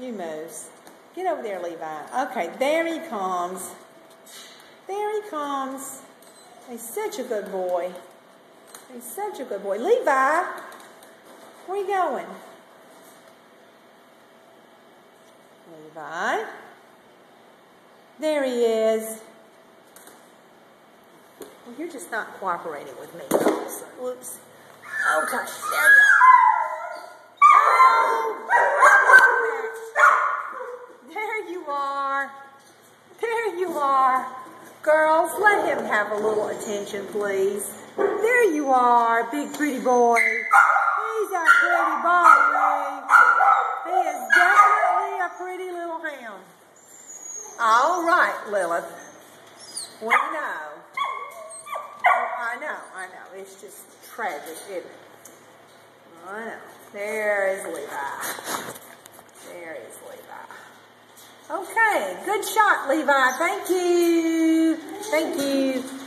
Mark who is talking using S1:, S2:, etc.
S1: You moose. Get over there, Levi. Okay, there he comes. There he comes. He's such a good boy. He's such a good boy. Levi, where you going? Levi. There he is. Well, you're just not cooperating with me. Whoops. Oh, okay, there you go. There you are. There you are. Girls, let him have a little attention, please. There you are, big pretty boy. He's a pretty boy. He is definitely a pretty little hound. All right, Lilith. We know. Oh, I know, I know. It's just tragic, isn't it? I know. There is Levi. Okay, good shot, Levi. Thank you. Thank you.